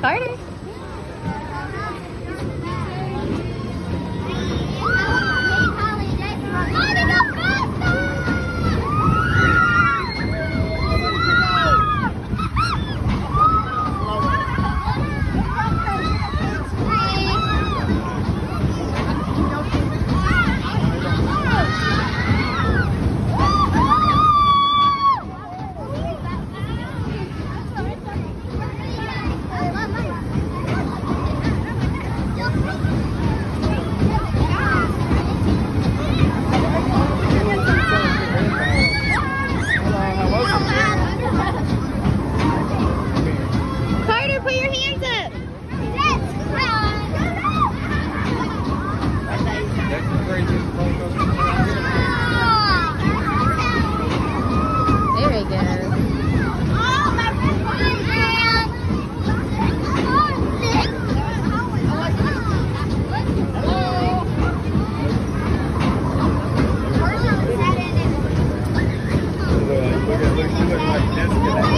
Carter. Look,